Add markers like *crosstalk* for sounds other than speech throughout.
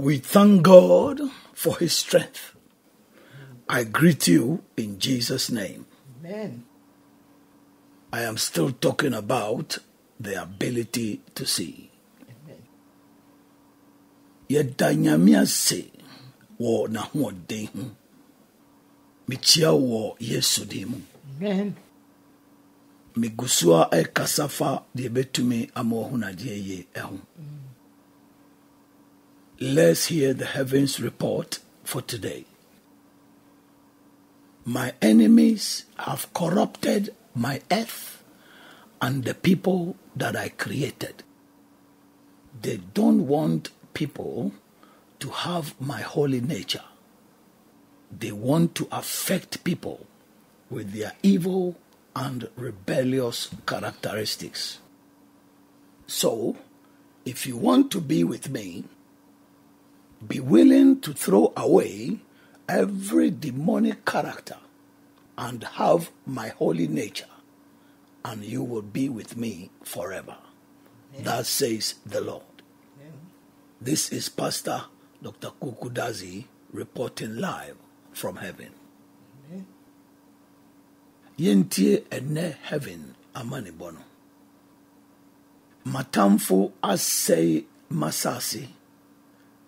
We thank God for his strength. I greet you in Jesus' name. Amen. I am still talking about the ability to see. Yɛda nyame ase wɔ n'ahoɔden ho. Mekyia wɔ Yesu din mu. Amen. Megu so a ɛrekasa fa deɛ ɛbɛtumi ama ɔhunu yie ɛho. Mm. Let's hear the heavens report for today. My enemies have corrupted my earth and the people that I created. They don't want people to have my holy nature. They want to affect people with their evil and rebellious characteristics. So, if you want to be with me, be willing to throw away every demonic character and have my holy nature, and you will be with me forever. That says the Lord. This is Pastor Dr. Kuuku Dadzie reporting live from heaven. Yɛntie ɛnɛ heaven amanebɔ no. Matamfo asɛe masase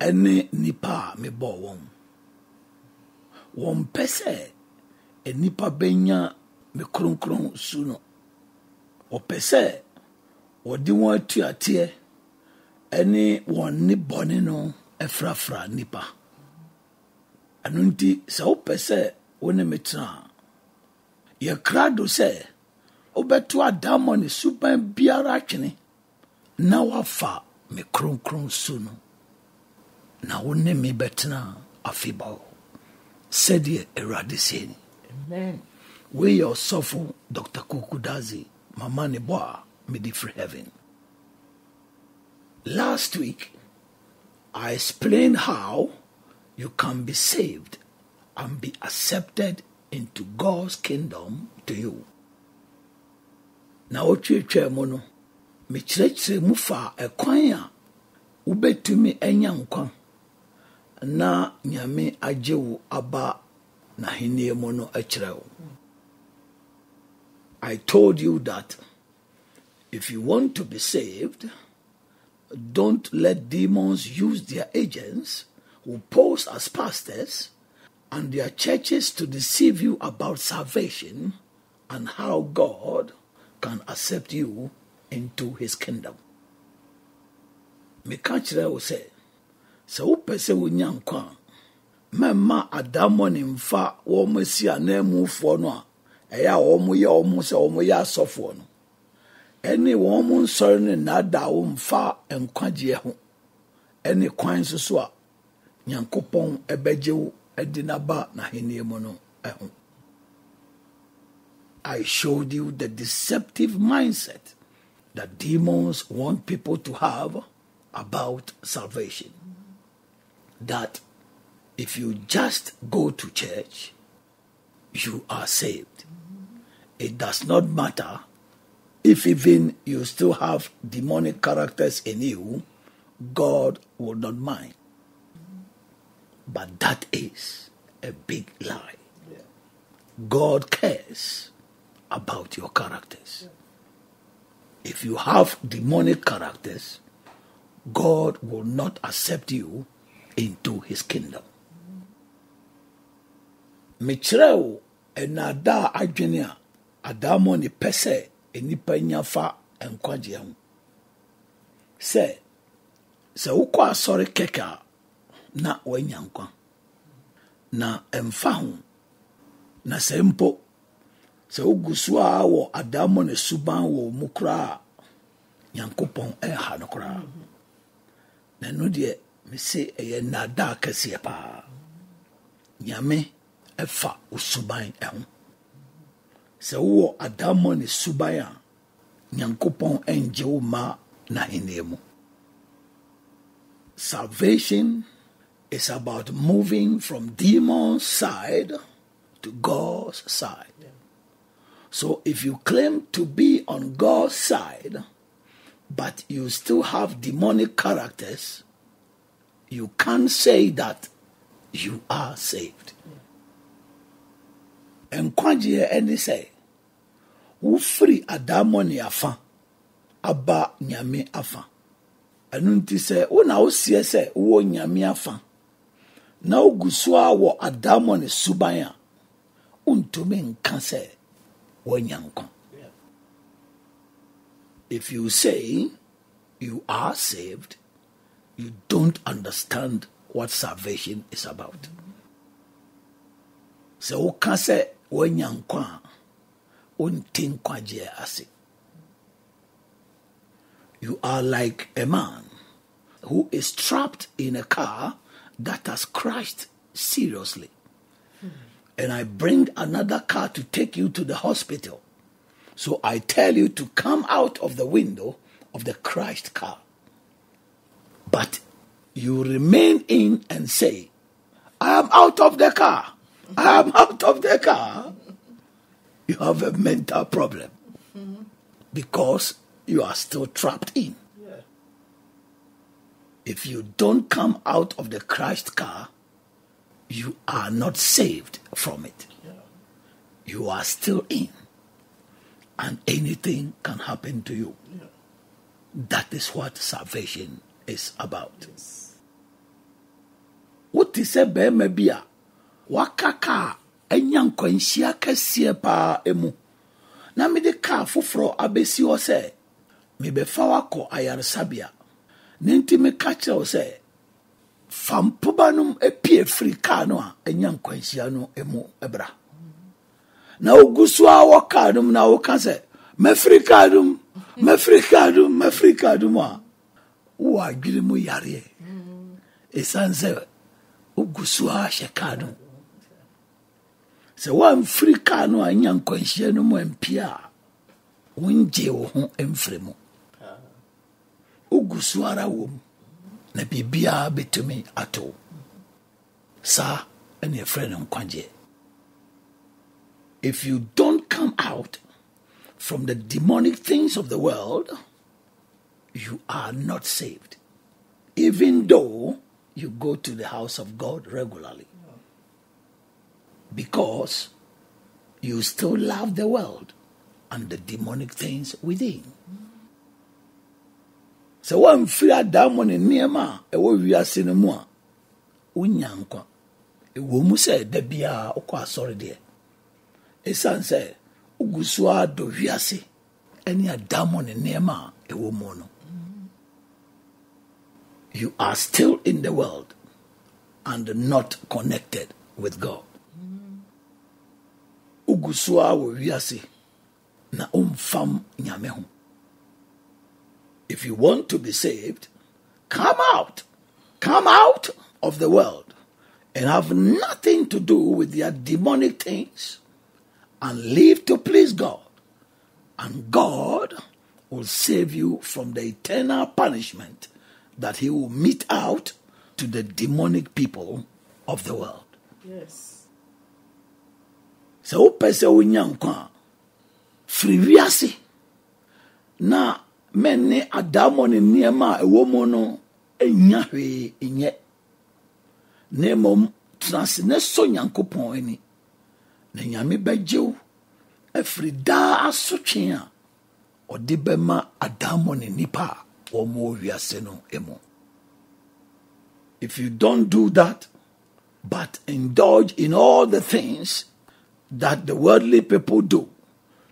ɛne nipa a mebɔɔ wɔn. Wɔmpɛ sɛ nipa bɛnya me kronkron su no. Wɔpɛ sɛ wɔde wɔn atuateɛ ɛne wɔn ne bɔne no ɛfrafra nipa. Ɛno nti sɛ wopɛ sɛ wo ne me tena a, yɛkra do sɛ wobɛto adammɔ ne suban biara atwene na wafa me kronkron su no na wo ne me bɛtena afebɔɔ. Sɛdeɛ awurade sɛ ni. Amen. wei yɛ ɔsɔfo dr. Kuuku Dadzie mama ne bɔ a mede firi heaven. Last week i explained how you can be saved and be accepted into god's kingdom to you. Na wotwetwaa mu no mekyerɛkyerɛ mu fa ɛkwan a wobɛtumi anya nkwa na nyame agye wo aba n'ahenni mu no akyerɛ wo I told you that if you want to be saved, don't let demons use their agents who pose as pastors and their churches to deceive you about salvation and how God can accept you into his kingdom. Meka kyerɛ wo sɛ, sɛ wopɛ sɛ wonya nkwa a, mɛmma adammɔ ne mfa wɔn asi ananmufoɔ no a ɛyɛ a wɔn yɛ wɔn sɛ wɔn yɛ asɔfoɔ no. Ɛne wɔn nsɔre ne nnaadaa mfa nkwagyeɛ ho. Ɛne kwan nso so a nyankopɔn ɛbɛgye wo ɛde n'aba n'ahenni mu no ɛho. I showed you the deceptive mindset that demons want people to have about salvation. That if you just go to church, you are saved. It does not matter if even you still have demonic characters in you, God will not mind. But that is a big lie. God cares about your characters. If you have demonic characters, God will not accept you into his kingdom. mekyerɛ wo ɛnaadaa adwene a adaamɔ ne pɛ sɛ nnipa nya fa nkwagyeɛ ho. Sɛ sɛ wokɔ asɔre kɛkɛ a na wanya nkwa. Na ɛmfa ho. Na sɛ mpo sɛ wogu so a wɔ adaamɔ ne suban wɔ mu koraa a nyankopɔn ɛnha no koraa. Na ɛno deɛ mese ɛyɛ nnaadaa kɛseɛ paa. Nyame ɛfa wo suban ɛho. Sɛ wowɔ adammɔ ne suban a nyankopɔn ɛngye wo ma n'ahenniɛ mu. Salvation is about moving from demon's side to god's side. So if you claim to be on god's side but you still have demonic characters you can't say that you are saved. nkwagyeɛ ɛne sɛ wofiri adammɔ ne afa aba nyame afa ɛno nti sɛ wo na wosie sɛ wowɔ nyame afa na wogu so a wɔ adammɔ ne suban a wontumi if you say you are saved you don't understand what salvation is about sɛ woka sɛ woanya nkwa a wonte nkwagyeɛ you are like a man who is trapped in a car that has crashed seriously and I bring another car to take you to the hospital. So I tell you to come out of the window of the crashed car. But you remain in and say, I am out of the car. I am *laughs* out of the car. You have a mental problem because you are still trapped in. If you don't come out of the crashed car, you are not saved from it. You are still in. And anything can happen to you. That is what salvation is about. Wote sɛ bɛrima bi a waka kaa anya nkwanhyia kɛseɛ paa mu na mede kaa foforɔ abɛsi hɔ sɛ mebɛfa wakɔ ayaresabea. Ne nti meka kyerɛ wo sɛ fa nom apue firi kaa no a ɛnya nkwanhyia no mu bra na wogu so a wɔ kaa no mu na woka sɛ mafiri kaa no mu mafiri kaa no mu mafiri kaa no mu a wowɔ adwene mu yareɛ ɛsiane sɛ wogu so a hyɛ kaa no sɛ woamfiri kaa no a nya nkwanhyia no mu ampie a wongye wo ho mfiri mu wogu ara wɔ na biribiara bɛtumi ato. Wo. saa ɛne ɛfrɛ no nkwagyeɛ if you don't come out from the demonic things of the world you are not saved. Even though you go to the house of god regularly. Because you still love the world and the demonic things within. sɛ woamfiri adammɔ ne nneɛma a ɛwɔ wiase no mu a wonya nkwa ɛwɔ mu sɛ da biara wokɔ asɔre deɛ ɛsiane sɛ wogu so a ne a you are still in the world and not connected with god. Wiase na if you want to be saved come out. Come out of the world and have nothing to do with their demonic things and live to please god. And god will save you from the eternal punishment that he will mete out to the demonic people of the world. Yes. sɛ wopɛ sɛ wonya nkwa a firi wiase. Na mɛne adammɔ ne nneɛma a ɛwɔ mu no ɛnya hwee nyɛ. Na mmom tena ase na sɔ nyankopɔn ani. Na nyame bɛgye wo afiri daa asotwe a ɔde bɛma adammɔ ne nnipa a no if you don't do that but indulge in all the things that the worldly people do,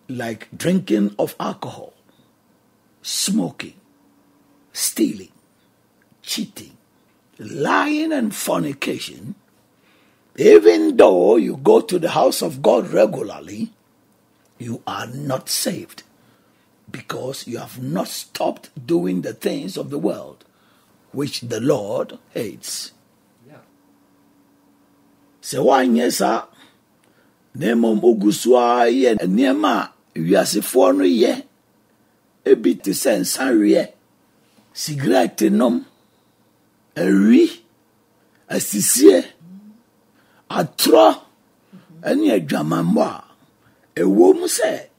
like drinking of alcohol, smoking, stealing, cheating, lying, and fornication, even though you go to the house of God regularly, you are not saved because you have not stopped doing the things of the world which the Lord hates. sɛ woanyɛ saa na mmom wogu so ara yɛ nneɛma a wiasefoɔ no yɛ ebi te sɛ nsaweɛ sigarɛte nom awi asisie atorɔ ne adwamammɔ a ɛwɔ mu sɛ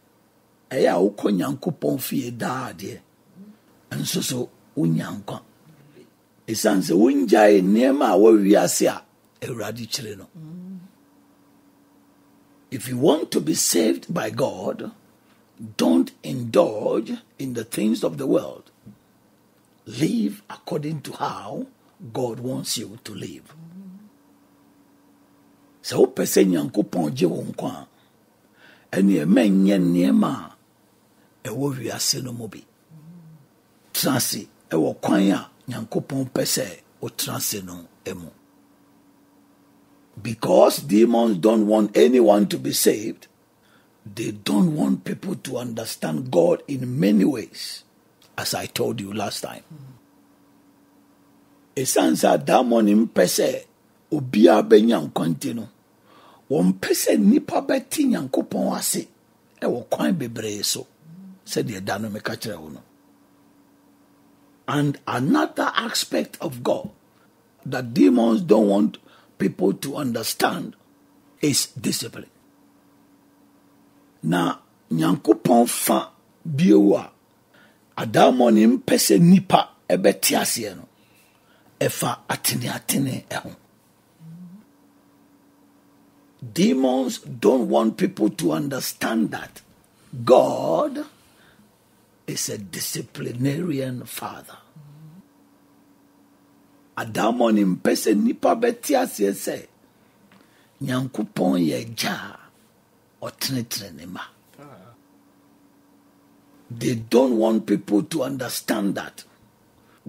ɛyɛ a wokɔ nyankopɔn fie daa nso so wonya nkwa ɛsiane sɛ wongyae nneɛma a a awurade no. If you want to be saved by god don't indulge in the things of the world. Live according to how god wants you to live. Sɛ wopɛ sɛ nyankopɔn gye wo nkwa a ɛneɛ nneɛma a ɛwɔ wiase no mu bi. Tena ase ɛwɔ kwan a nyankopɔn pɛ sɛ wotena ase no mu because demons don't want anyone to be saved they don't want people to understand god in many ways as i told you last time. Ɛsiane sɛ adaamɔne mpɛ sɛ obiara bɛnya nkwanti no wɔmpɛ sɛ nnipa bɛte nyankopɔn ase ɛwɔ kwan bebree so sɛdeɛ da no meka kyerɛ wo no. And another aspect of god that demons don't want people to understand is discipline. Na nyankopɔn fa bio a adaamɔne mpɛ sɛ nnipa ɛbɛte aseɛ no ɛfa ateneatene demons don't want people to understand that god is a disciplinarian father. Adaamɔne mpɛ sɛ nnipa bɛte aseɛ sɛ nyankopɔn yɛ gya a ɔtenetene ne ma. They don't want people to understand that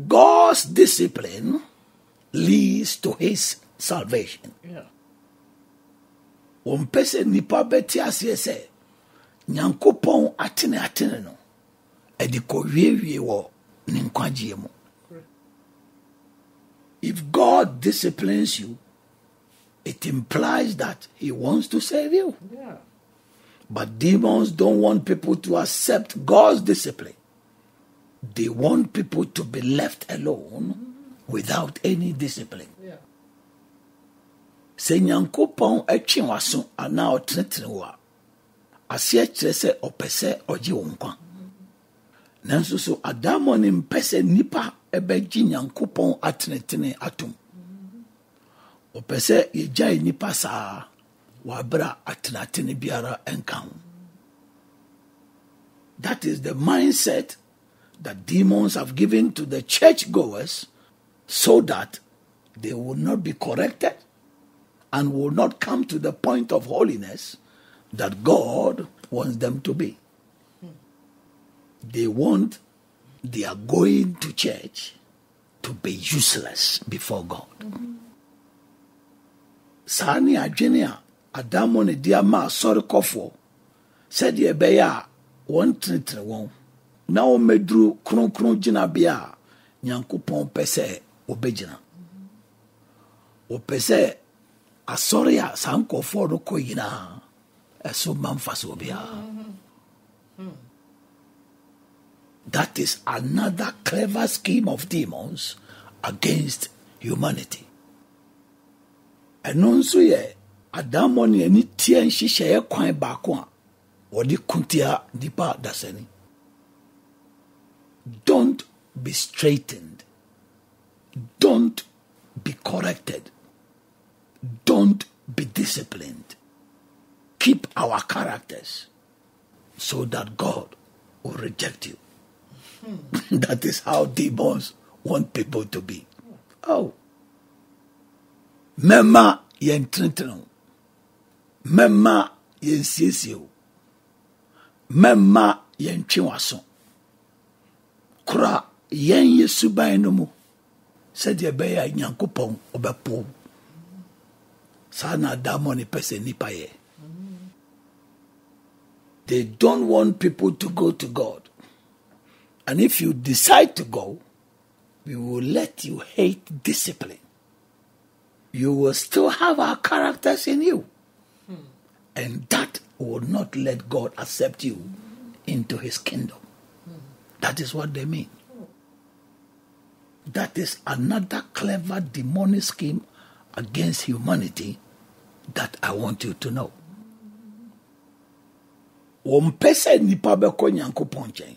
God's discipline leads to his salvation. Wɔmpɛ sɛ nnipa bɛte aseɛ sɛ nyankopɔn atene atene no ɛde kɔwiewie wɔ ne nkwagyeɛ mu. If God disciplines you, it implies that he wants to save you. Yeah. But demons don't want people to accept God's discipline. They want people to be left alone without any discipline. Sɛ nyankopɔn atwe w'aso anaa ɔtenetene wo a, aseɛ kyerɛ sɛ ɔpɛ sɛ ɔgye wo nkwa. Nanso so adammɔ ne mpɛ sɛ nnipa ɛbɛgye nyankopɔn atenetene atom. Ɔpɛ sɛ yɛgyae nnipa saa wabra atenatene biara nka ho. That is the mindset that demons have given to the churchgoers so that they will not be corrected and will not come to the point of holiness that God wants them to be. They want their going to church to be useless before God. saa ne adwene a adammɔ ne de ama asɔrekɔfoɔ sɛdeɛ ɛbɛyɛ a wɔntenetene wɔn. Na wɔmmɛduru kronkron gyinabea a nyankopɔn pɛ sɛ wɔbɛgyina. Wɔpɛ sɛ asɔre a saa nkɔfoɔ no nyinaa ɛso ma mfa so biara that is another clever scheme of demons against humanity. Ɛno nso yɛ adammɔ ne ani tia nhyehyɛeɛ kwan baako a wɔde kuntia nipa dasani. Don't be straightened don't be corrected. Don't be disciplined. Keep our characters so that god will reject you *laughs* that is how demons want people to be. Oh. Mɛma yɛn tenetene o. Mɛma yɛn siesie o mɛma yɛn twe w'aso kora yɛn yɛ suban no mu yɛ. They don't want people to go to god and if you decide to go we will let you hate discipline you will still have our characters in you. Hmm. And that will not let God accept you into his kingdom. Hmm. That is what they mean. That is another clever demonic scheme against humanity that I want you to know. Hmm. wɔmpɛ sɛ nnipa bɛkɔ nyankopɔn nkyɛn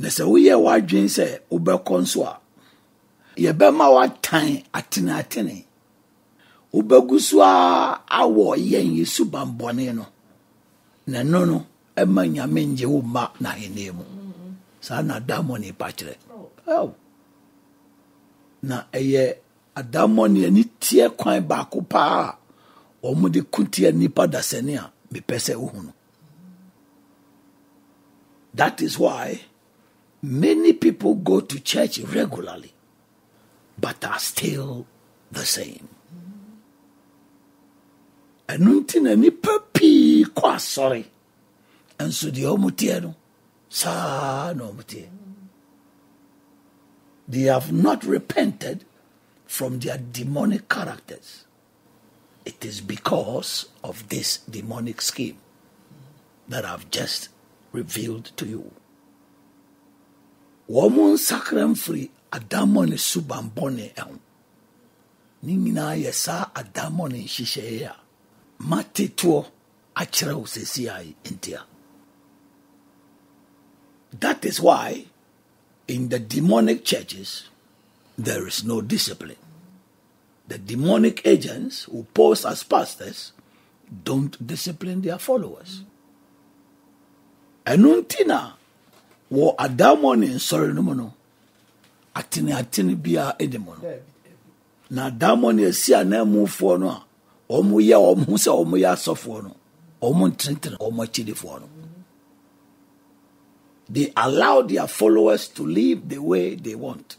na sɛ woyɛ w'adwene sɛ wobɛkɔ nso a yɛbɛma watan atene atene. Wobɛgu so a awɔ yɛn yesu bambɔne no. Na ɛno no ɛma nyame ngye wo mma n'ahenni mu. Saa na adammɔne pa kyerɛ. Na ɛyɛ adammɔne ani tie kwan baako paa a wɔn ko tia nipa dasani a mepɛ sɛ wohu no. That is why many people go to church regularly but are still the same. Ɛno nti nipa pii kɔ asɔre. Nso deɛ ɔmo teɛ no saa na ɔmo teɛ they have not repented from their demonic characters. It is because of this demonic scheme that I've just revealed to you. Wɔn nsakra mfiri adammɔ ne subanbɔne ho. Ne nyinaa yɛ saa adammɔ ne nhyehyɛeɛ a matetoɔ akyerɛ wo sɛsi ntia. That is why in the demonic churches there is no discipline the demonic agents who pose as pastors don't discipline their followers. ɛno nti na wɔ adammɔ ne nsɔre no mu no atene atene biara ɛdi mu no. Na adammɔ ne asi ananmufoɔ no a wɔn yɛ wɔn ho sɛ wɔn yɛ asɔfoɔ no wɔn ntenetene wɔn akyidifoɔ no. They allow their followers to live the way they want.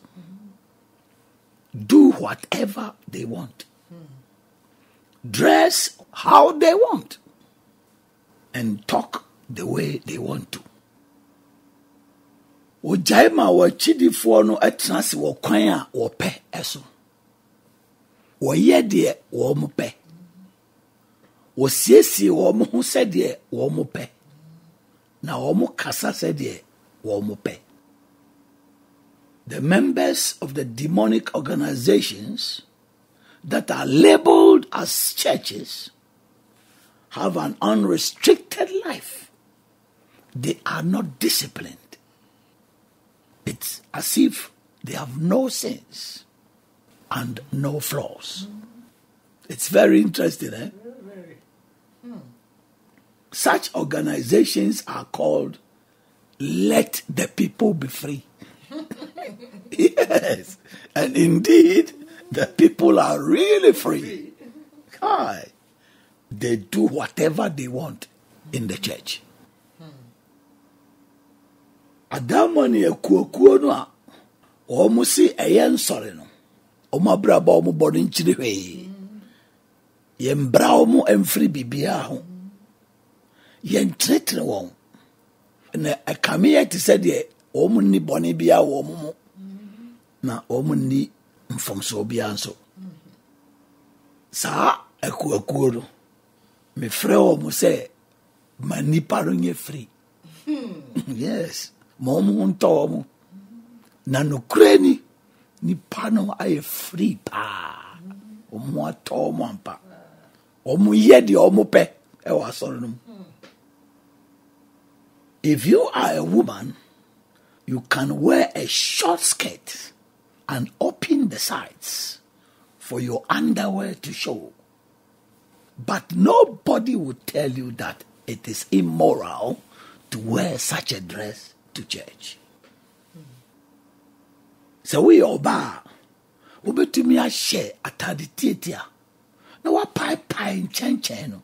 Do whatever they want, dress how they want, and talk the way they want to. Wogyae ma wɔakyidifoɔ no tena ase wɔ kwan a wɔpɛ so. Wɔyɛ deɛ wɔn pɛ. Wɔsiesie wɔn ho sɛdeɛ wɔn pɛ. Na wɔn kasa sɛdeɛ wɔn pɛ the members of the demonic organizations that are labeled as churches have an unrestricted life. They are not disciplined. It's as if they have no sins and no flaws. It's very interesting, eh? Such organizations are called Let the People Be Free. *laughs* yes. And indeed, the people are really free. Hi. They do whatever they want in the church. Adamọ ne akuokuo no a wɔn si ɛyɛ nsɔre no. Wɔn abrabɔ wɔn bɔ no nkyiri hwee. Yɛmbra wɔn mfiri biribiara ho. Yɛntenetene wɔn. Na ɛkame yɛ te sɛ deɛ wɔn nni bɔne biara wɔ wɔn mu. Na wɔn nni mfomsoɔ biara nso. Saa akuakuo no mefrɛ wɔn sɛ ma nipa no nyɛ firi *laughs* yes. Ntɔ wɔn na nokura ni nipa no ayɛ firi paa ho atɔ ampa. Wɔn yɛ deɛ wɔn pɛ ɛwɔ mu if you are a woman you can wear a short skirt and open the sides for your underwear to show. But nobody would tell you that it is immoral to wear such a dress to church. sɛ woyɛ ɔbaa wobɛtumi ahyɛ atade tietia na woapaepae nkyɛnkyɛn no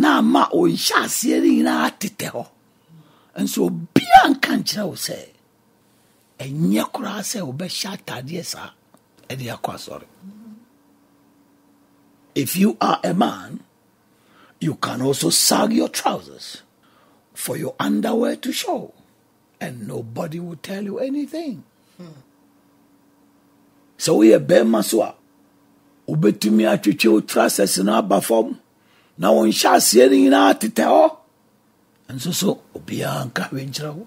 na ama ɔnhyɛ aseɛ no nyinaa tetɛ hɔ. Nso obia nka nkyerɛ wo sɛ ɛnyɛ koraa sɛ wobɛhyɛ atadeɛ saa ɛde akɔ asɔre. If you are a man you can also sag your trousers for your underwear to show and nobody will tell you anything. Sɛ woyɛ bɛrima so a wobɛtumi atwitwe wo trousers no aba fam. Na wɔnhyɛ aseɛ no nyinaa tetɛ hɔ so obiara nka wo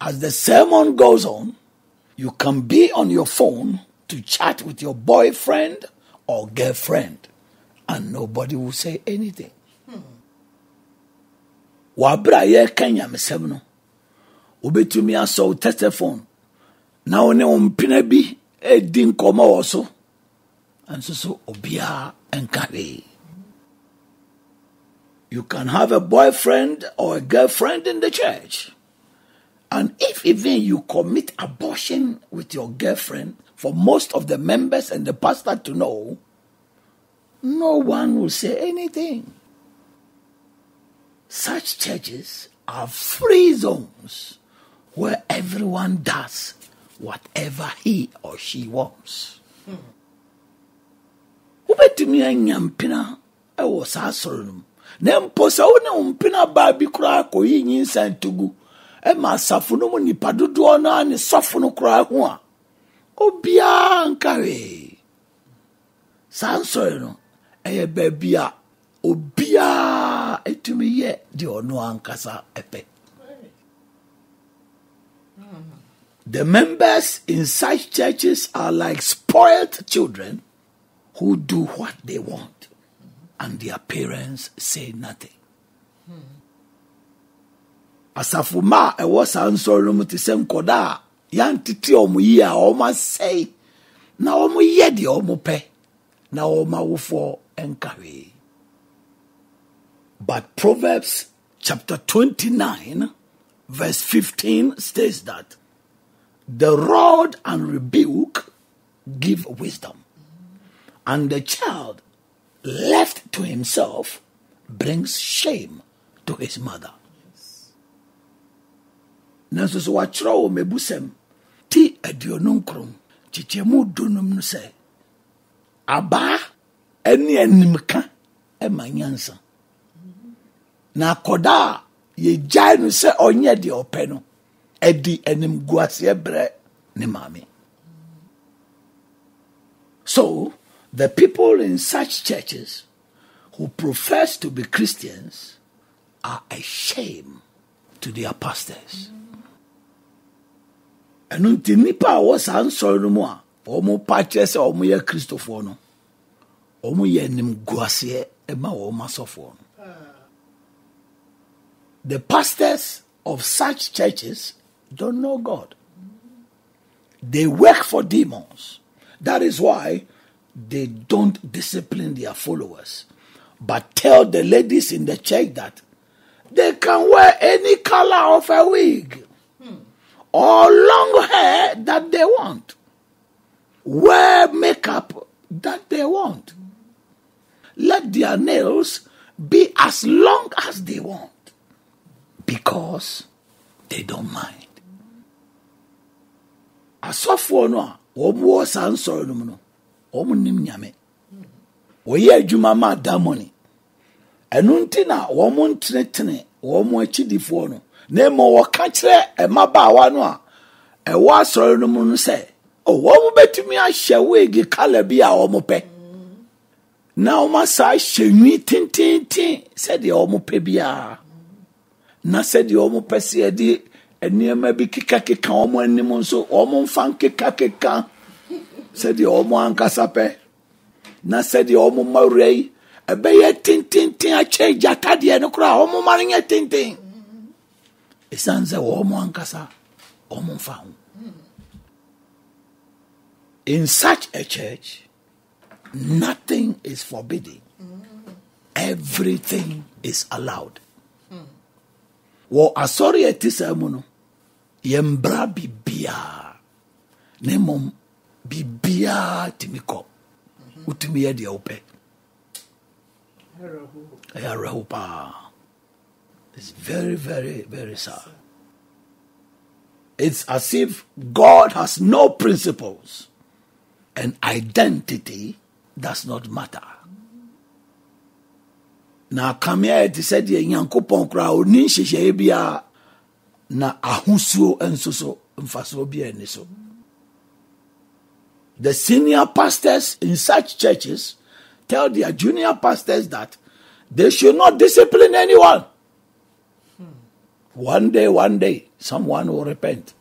as the sermon goes on, you can be on your phone to chat with your boyfriend or girlfriend, and nobody will say anything. No. Na bi so. So you can have a boyfriend or a girlfriend in the church. And if even you commit abortion with your girlfriend for most of the members and the pastor to know no one will say anything such churches are free zones where everyone does whatever he or she wants. wobɛtumi anya mpena wɔ saa sɔre no mu na mpo sɛ wo ne wo mpena baa bi koraa kɔyi nyinsa ntogu ma asafo no mu nnipa dodoɔ no a ne sɔfo no koraa ho a obiara nka hwee saa nsɔre no ɛyɛ baabi a obiara atumi yɛ deɛ ɔno ankasa ɛpɛ The members in such churches are like spoiled children who do what they want and their parents say nothing. asafo ma a ɛwɔ saa nsɔre no mu te sɛ nkɔda a yɛantete ɔmo yie a ɔmo asɛe na ɔmo yɛ deɛ ɔmo pɛ na ɔmo awofoɔ nka hwee but proverbs chapter 29 verse 15 states that the rod and rebuke give wisdom, and the child left to himself brings shame to his mother. nanso so wakyerɛ wɔ ti aduonu nkron kyekyɛmu dunum no sɛ abaa ne animka ma nyansa na akɔda a yɛgyae no sɛ ɔnyɛ deɛ ɔpɛ no ɛdi animguaseɛ brɛ ne maame. So the people in such churches who profess to be christians are a shame to their pastors. Ɛno nti nnipa a wɔ saa nsɔre no mu a wɔn pa kyerɛ sɛ wɔn yɛ kristofoɔ no wɔn yɛ animguaseɛ ma no the pastors of such churches don't know God. They work for demons. That is why they don't discipline their followers, but tell the ladies in the church that they can wear any color of a wig or long hair that they want, wear makeup that they want, let their nails be as long as they want because they don't mind. asɔfoɔ no a wɔn wɔ saa nsɔre no mu no wɔn nyame. Wɔyɛ adwuma ma damoni. Ɛno nti na wɔn ntenetene wɔn akyidifoɔ no. Na emu wɔka kyerɛ mmabaawa no a ɛwɔ asɔre no mu no sɛ o wɔn bɛtumi ahyɛ weegi kala bi a wɔn pɛ. Na wɔn asa ahyɛ nwi tententen sɛdeɛ wɔn pɛ biara. Na sɛdeɛ wɔn pɛ sɛ yɛde nneɛma bi kekakeka wɔn anim nso wɔn mfa nkekakeka sɛdeɛ wɔn ankasa pɛ. Na sɛdeɛ wɔn mma wura yi ɛbɛyɛ tententen akyɛ gyata deɛ no koraa wɔn mma no nyɛ tenten. Ɛsiane sɛ wɔn ankasa wɔn mfa ho. In such a church nothing is forbidden. Everything is allowed wɔ asɔre a ɛte saa mu no yɛmbra biribiaa na mmom biribiaa tumi kɔ. Wotumi yɛ deɛ wopɛ. Ɛyɛ awerɛho paa. It's very very very sad. It's as if god has no principles and identity does not matter na kamea yɛ te sɛ deɛ nyankopɔn koraa ɔni nhyehyɛeɛ biara na ahosuo nso so mfasoɔ so. The senior pastors in such churches tell their junior pastors that they should not discipline anyone. One day one day someone will repent.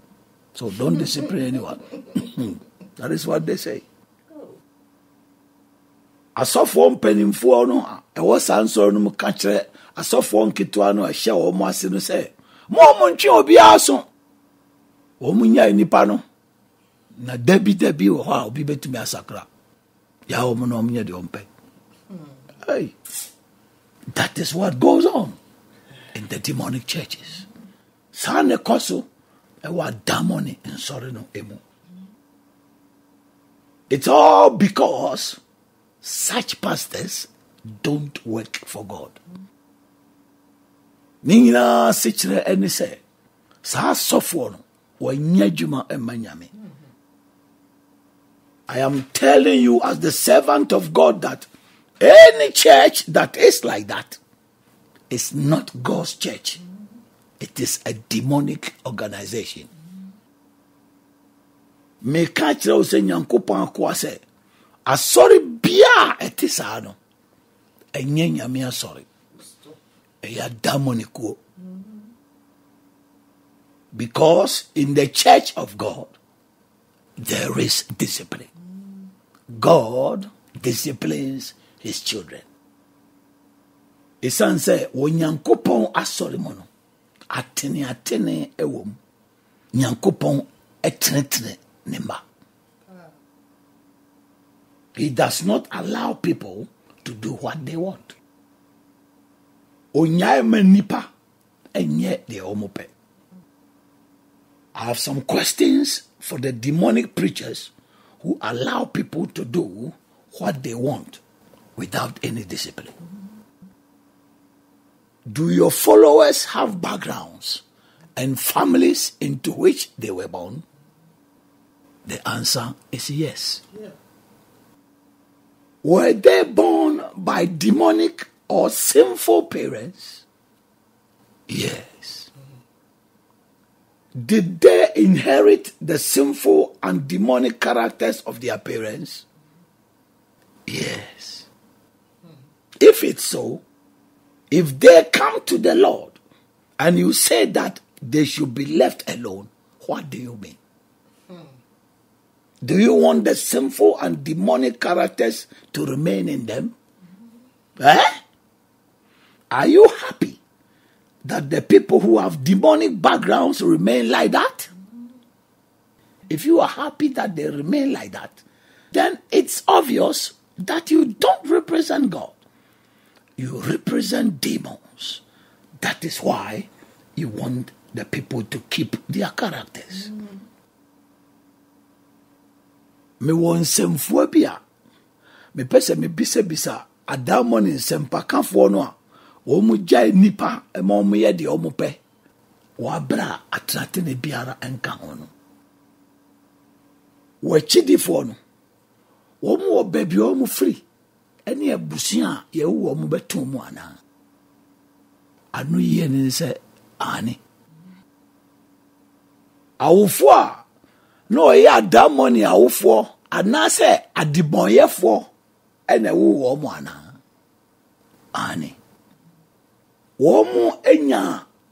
So don't discipline anyone. *laughs* That is what they say. Asɔfoɔ mpanimfoɔ no ɛwɔ saa nsɔre no mu ka kyerɛ asɔfoɔ nketewa no ɛhyɛ wɔn ase no sɛ mo a mo ntwe obiara so. Wɔn nyaa nipa no na dabi dabi wɔ hɔ a obi bɛtumi asakra. Yɛa wɔ m na ɔmnyɛ deɛ ɔmpɛ. Hey. that is what goes on in the demonic churches. Saa ne kɔ so ɛwɔ adamɔne nsɔre no emu. It's all because such pastors don't work for god ne nyinaa se kyerɛ ɛne sɛ saa nyame I am telling you, as the servant of God, that any church that is like that is not God's church. It is a demonic organization. meka kyerɛ wo sɛ nyankopɔn akoa sɛ asɔre bia a ɛte ɛnyɛ nyame asɔre ɛyɛ adamonikuo because in the church of god there is discipline. God disciplines his children. ɛsiane sɛ onyankopɔn asɔre mu no atene atene ɛwɔ mu. Nyankopɔn ɛtenetene ne mma. He does not allow people to do what they want onyae ma nnipa ɛnyɛ deɛ ɔmo pɛ i have some questions for the demonic preachers who allow people to do what they want without any discipline. Do your followers have backgrounds and families into which they were born? The answer is yes. Yeah. Were they born by demonic or sinful parents? Yes. Did they inherit the sinful and demonic characters of their parents? Yes. If it's so, if they come to the Lord and you say that they should be left alone, what do you mean? Hmm. Do you want the sinful and demonic characters to remain in them? Eh? Are you happy that the people who have demonic backgrounds remain like that? If you are happy that they remain like that, then it's obvious that you don't represent God. You represent demons. That is why you want the people to keep their characters. Me mewɔ nsɛmfoɔ bi a mepɛ sɛ mebisabisa adammɔ ne nsɛmpakafoɔ no a wɔn mu gyae nipa ma wɔn yɛ deɛ wɔn pɛ. Wɔabrɛ a atenatene biara nka ho no. Wɔakyidifoɔ no wɔn wɔ baabi a wɔn firi ne abusua a yɛwo wɔn bɛto mu anaa? Ano yie ne sɛ ane awofoɔ a na ɔyɛ adammɔne awofoɔ anaasɛ adebɔnyɛfoɔ ɛna ɛwo wɔn anaa ane wɔn anya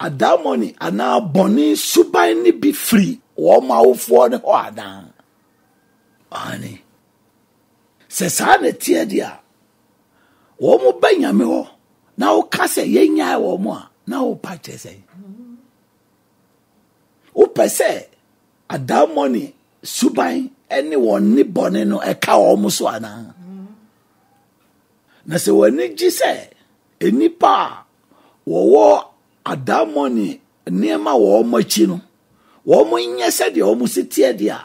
adamɔni anaa bɔne suban ne bi firi wɔn awofoɔ ne hɔ anaa ane sɛ saa na teɛ deɛ a wɔn bɛ nyame hɔ na woka sɛ yɛnyaa wɔn a na wopa kyerɛ sɛ wopɛ sɛ adamɔni suban ne wɔn ne bɔne no ɛka wɔn so anaa na sɛ wɔn ani gye sɛ nipa a wɔwɔ adammɔ ne nneɛma wɔ wɔn akyi no wɔn nyɛ sɛdeɛ wɔn si teɛ deɛ a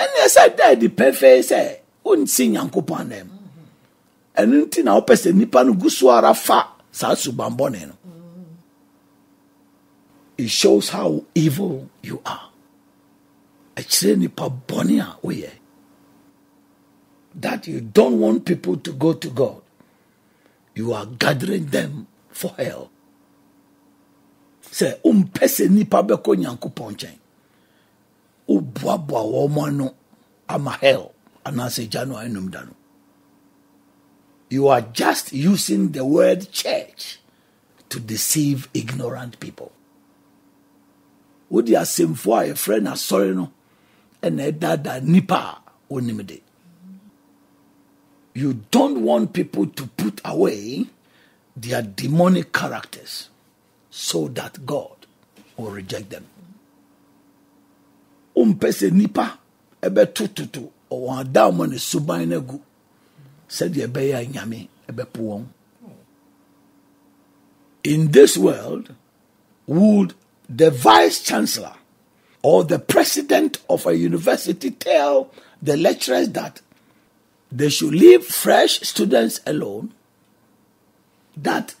ɛnneɛ sɛ daadi pɛfɛɛ sɛ wɔnsi nyankopɔn anam ɛno nti na wɔpɛ sɛ nipa no gu so ara fa saa subanbɔne no. It shows how evil you are. Ɛkyerɛ nipa bɔne a woyɛ. That you don't want people to go to god you are gathering them for hell. Sɛ wompɛ sɛ nnipa bɛkɔ nyankopɔn nkyɛn woboaboa wɔn ano ama hell. Anaasɛ gya no da no you are just using the word church to deceive ignorant people. Wode asɛmfoɔ a yɛfrɛ no asɔre no ɛna ɛdaadaa nnipa a wonim de you don't want people to put away their demonic characters so that God will reject them. Umpɛ sɛ nipa ɛbɛtototo ɔwɔn ada mu ne suban no agu sɛdeɛ ɛbɛyɛ a nyame ɛbɛpo wɔn in this world would the vice chancellor or the president of a university tell the lecturers that they should leave fresh students alone that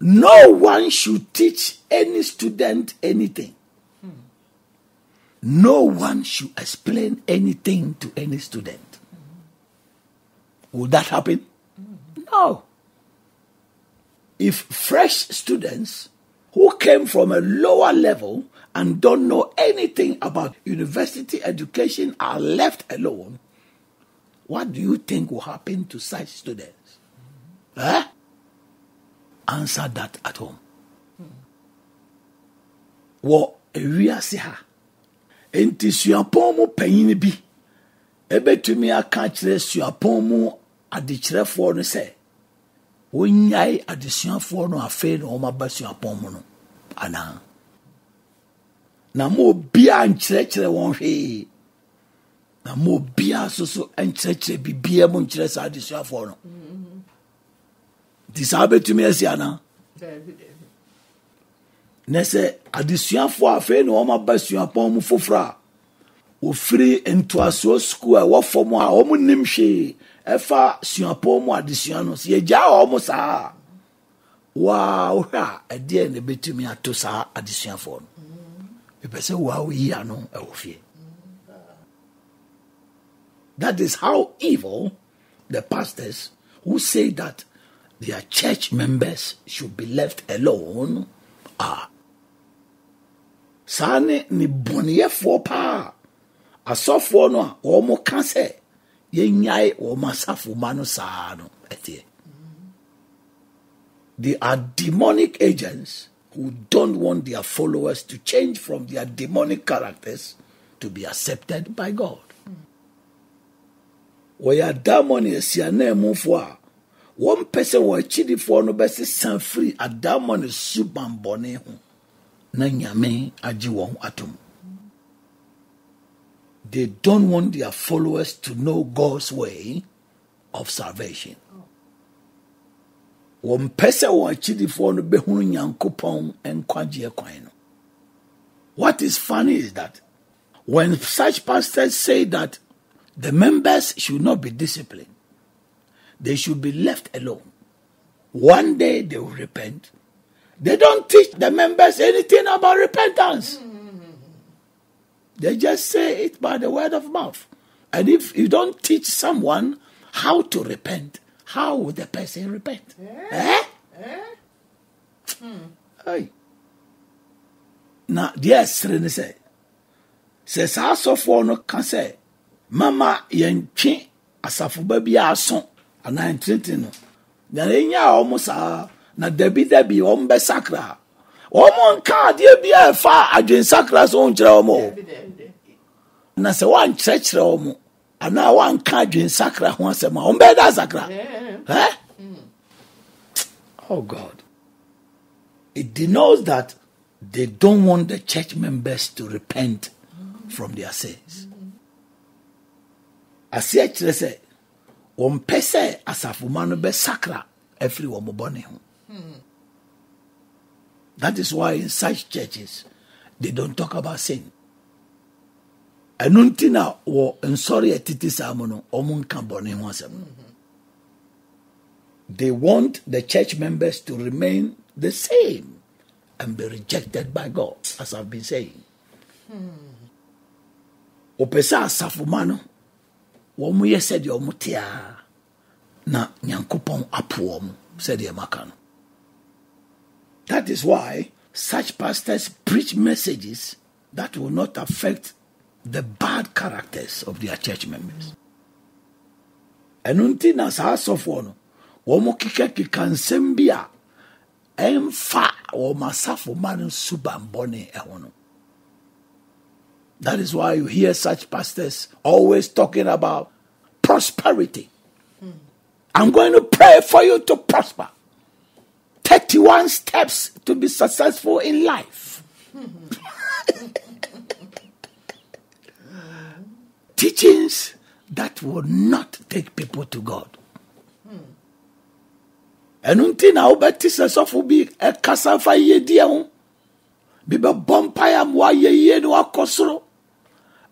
no one should teach any student anything no one should explain anything to any student. Would that happen? No. If fresh students who came from a lower level and don't know anything about university education are left alone, what do you think will happen to such students? Huh? Answer that at home. Wɔ ewiase ha nti suapɔn mu panyin bi ebetumi aka kyerɛ suapɔn mu adekyerɛfoɔ no sɛ wonyae adesuafoɔ no afei na wɔn aba suapɔn mu no anaa na mo obiara nkyerɛkyerɛ wɔn hwee na mo obiara nso so nkyerɛkyerɛ biribiara mu nkyerɛ saa adesuafoɔ no nti saa betumi asi anaa na sɛ adesuafoɔ afei na wɔn aba suapɔn mu foforɔ a wɔfiri ntoasoɔ sukuu a ɛwɔ fam a wɔn nim hwee ɛfa suapɔn mu adesua no. Sɛ yɛgyaa wɔn saa waa wohwɛ a ɛdeɛ na ɛbɛtumi ato saa adesuafoɔ no. Mepɛ sɛ waa woyi ano ɛwɔ fie that is how evil the pastors who say that their church members should be left alone are saa ne ne bɔneyɛfoɔ paa asɔfoɔ no a wɔn ka sɛ yɛnyae wɔn asafo no they are demonic agents who don't want their followers to change from their demonic characters to be accepted by God. Wɔyɛ adamɔ ne asianamufoɔ a wɔmpɛ sɛ wɔn akyidifoɔ no bɛsesan firi adamɔ ne subanbɔne ho na nyame agye wɔn atom. They don't want their followers to know god's way of salvation. Wɔmpɛ sɛ wɔn akyidifoɔ no bɛhunu nyankopɔn nkwagyeɛ kwan no. What is funny is that when such pastors say that the members should not be disciplined they should be left alone one day they will repent they don't teach the members anything about repentance. They just say it by the word of mouth. And if you don't teach someone how to repent, how would the person repent? Eh? eh? Hmm. Hey. Na deɛ ɛsere ne sɛ sɛ saa asɔfoɔ no ka sɛ mama yɛntwe asafo ba bi aso anaa ntenten no. Na ɛnya a wɔn saa na dabi dabi wɔn bɛsakra. Wɔn nka adeɛ bi a ɛfa adwensakra so nkyerɛ wɔn o na sɛ wɔankyerɛkyerɛ wɔn anaa wɔanka adwensakra ho asɛm a wɔn bɛyɛ dɛ asakra eh? oh god. It denotes that they don't want the church members to repent from their sins aseɛ kyerɛ sɛ wɔn pɛ sɛ asafoma no bɛsakra afiri wɔn bɔne ho. That is why in such churches, they don't talk about sin. ɛno nti na wɔ nsɔre ɛtete saa mu no ɔmo nka bɔne ho asɛm. They want the church members to remain the same and be rejected by god as i've been saying. Wɔpɛ sɛ asafoma no wɔn yɛ sɛdeɛ wɔn te a na nyankopɔn apo wɔn sɛdeɛ maka no that is why such pastors preach messages that will not affect the bad characters of their church members. ɛno nti na saa asɔfoɔ no wɔn kekakeka nsɛm bi a ɛmfa wɔn asafo ma no subanbɔne ɛho no. That is why you hear such pastors always talking about prosperity. Hmm. I'm going to pray for you to prosper. 31 steps to be successful in life. *laughs* teachings that will not take people to God. ɛno nti na wobɛte sɛ sɔfo bi ɛkasa fa yɛdiɛ ho bi bɛbɔ mpaeɛ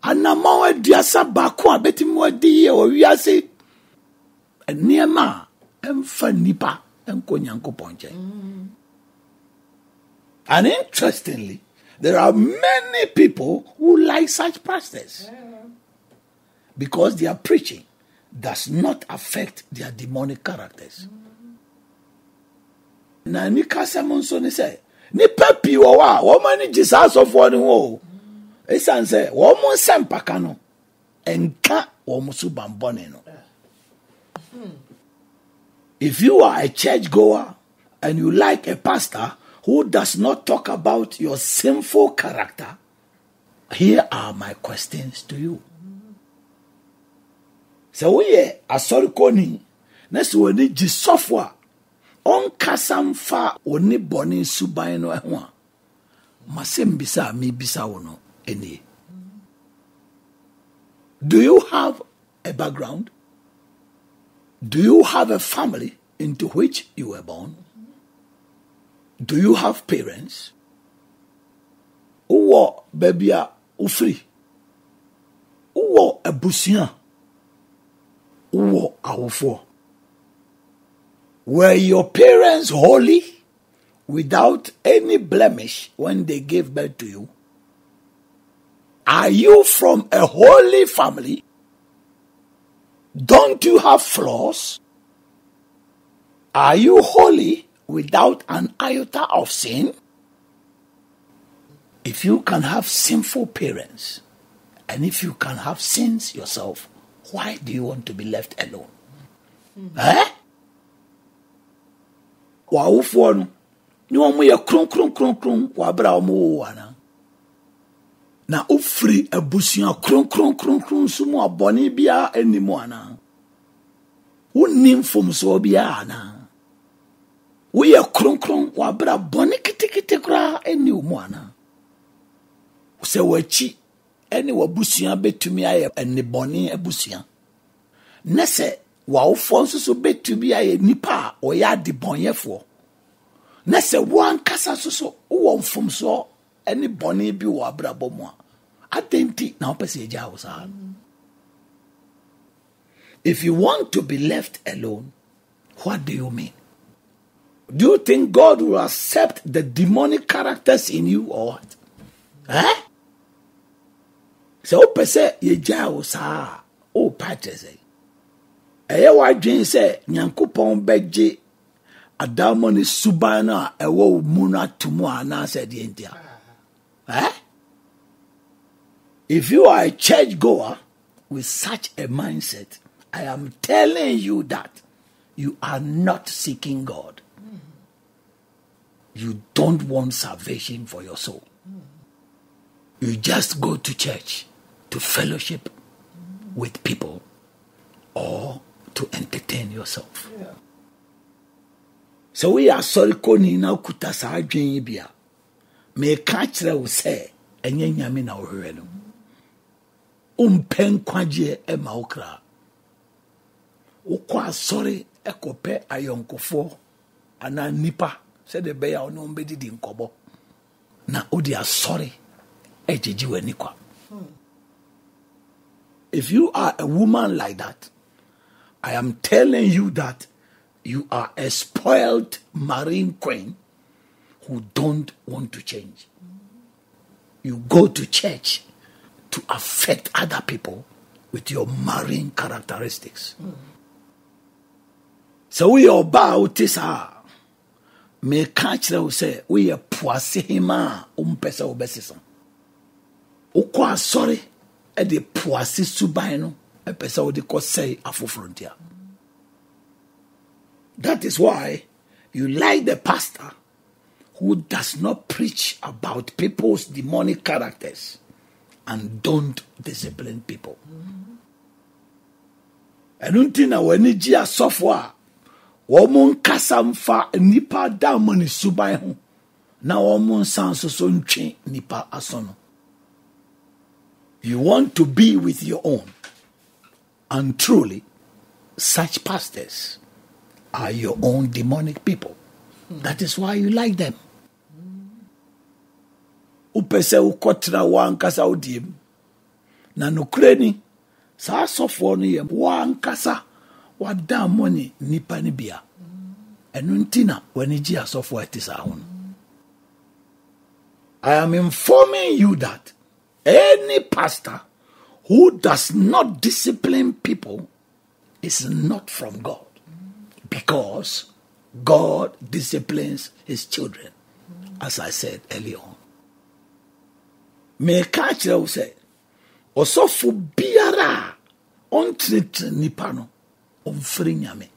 anama aduasa baako a bɛtumi wadi yie wɔ wiase. Nneɛma a ɛmfa nnipa ɛnkɔ nyankopɔn nkyɛn. And interestingly there are many people who like such pastors. Because their preaching does not affect their demonic characters. na nika sɛm nso ne sɛ nipa pii wɔ hɔ a wɔn ani gye saa asɔfoɔ no ho o esan sɛ wɔn nsɛ mpaka no nka wɔn so bambɔne no. If you are a church goer and you like a pastor who does not talk about your sinful character, here are my questions to you. sɛ woyɛ asɔrekɔni na sɛ w'ani gye sɔfo a ɔnkasa mfa wo ne bɔne suban no ho a masɛm bisa a mebisa wo no ɛnie do you have a background? Do you have a family into which you were born? Do you have parents? Wowɔ baabi a wofiri wowɔ abusua wowɔ were your parents holy without any blemish when they gave birth to you are you from a holy family? Don't you have flaws? Are you holy without an iota of sin? If you can have sinful parents and if you can have sins yourself why do you want to be left alone? Eh? W'awofoɔ no ne wɔn yɛ kronkron kronkron wɔ abere a wɔn wɔ ana na ofiri abusua kronkron kronkron so mu a bɔne biara anim ana. Wonni mfomsoɔ biara ana. Woyɛ kronkron wɔ abere a bɔne ketekete koraa ani wo mu ana. Sɛ wɔakyi ɛne w'abusua bɛtumi ayɛ nnebɔne abusua. Na sɛ w'awofoɔ nso so bɛtumi ayɛ nipa a ɔyɛ adebɔnyɛfoɔ na sɛ woankasa so so wowɔ mfomsoɔ ne bɔne bi wɔ abrabɔ mu a adɛn nti na wopɛ sɛ ɛgya wo saa if you want to be left alone what do you mean? Do you think god will accept the demonic characters in you or what? Eh? sɛ wopɛ sɛ yɛgyaa wo saa a worepa kyerɛ sɛ ɛyɛ w'adwene sɛ nyankopɔn bɛgye adamɔ ne suban no a ɛwɔ wo mu no ato anaasɛ deɛ nti eh? if you are a church goer with such a mindset i am telling you that you are not seeking god you don't want salvation for your soul you just go to church to fellowship with people or to entertain yourself. sɛ woyɛ asɔrekɔni na wokuta saa adwen yi bi a meka kyerɛ wo sɛ ɛnyɛ nyame na wohwehwɛ no. Wompɛ nkwagyeɛ ma wo kra. Wokɔ asɔre ɛkɔpɛ ayɔnkofoɔ anaa nnipa sɛdeɛ ɛbɛyɛ a wo ne wɔmbɛdidi nkɔbɔ. Na wode asɔre agyegye w'ani kwa. If you are a woman like that, I am telling you that you are a spoiled marine queen. Who don't want to change. You go to church to affect other people with your marine characteristics. So we are about this meka kyerɛ wo sɛ woyɛ poase hema a wompɛ sɛ wobɛsesa wokɔ asɔre de poase suban no ɛpɛ sɛ wode that is why you like the pastor who does not preach about people's demonic characters and don't discipline people ɛno nti na w'ani gye asɔfoɔ a wɔn nkasa mfa nipa da ama ne suban ho na wɔn nsa nso so ntwe nipa aso no you want to be with your own And truly, such pastors are your own demonic people. That is why you like them. Wopɛ sɛ wokɔtena woankasa wodie na nokorɛ ni saa asɔfoɔ no yɛ woankasa wada mmɔne nnipa no bia ɛno nti na w'ani gye asɔfoɔ I am informing you that any pastor who does not discipline people is not from God. Because God disciplines his children, as I said earlier on. Meka kyerɛ wo sɛ ɔsɔfo biara a ɔntenetene nipa no ɔmfiri nyame.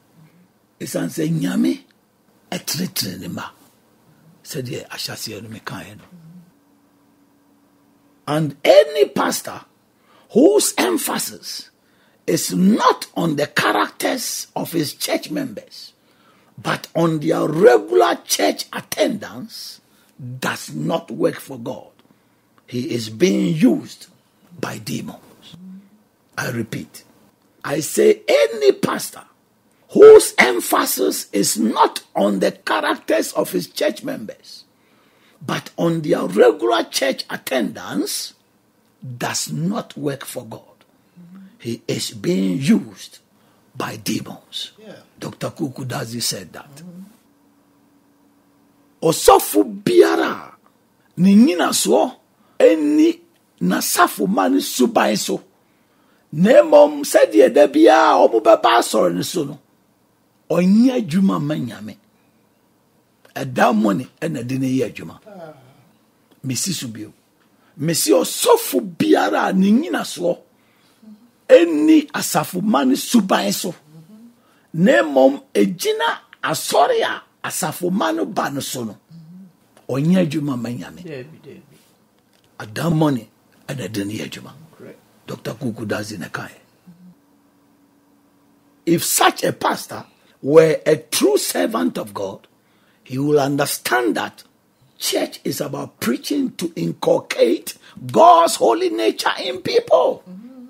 Ɛsiane sɛ nyame ɛtenetene ne ma sɛdeɛ ahyɛseɛ no mekaeɛ no. And any pastor whose emphasis is not on the characters of his church members but on their regular church attendance does not work for God he is being used by demons. I repeat, I say any pastor whose emphasis is not on the characters of his church members, but on their regular church attendance, does not work for God. He is being used by demons. Yeah. Dr. Kuuku Dadzie said that. Osofo biara ni ɛnni n'asafo ma no suban so. Na mmom sɛdeɛ da biara ɔmo bɛba asɔre no so no ɔnyɛ adwuma ma nyame ɛda mmɔne ɛna de ne yɛ adwuma mesi so bio mesi ɔsɔfo biara a ne nyinasoɔ ɛnni asafo ma no suban so. Na mmom ɛgyina asɔre a asafo ma no ba no so no ɔnyɛ adwuma ma nyame money. And ɛna de ne yɛ adwuma dr Kuuku Dadzie ne kae if such a pastor were a true servant of god he will understand that church is about preaching to inculcate god's holy nature in people. Mm-hmm.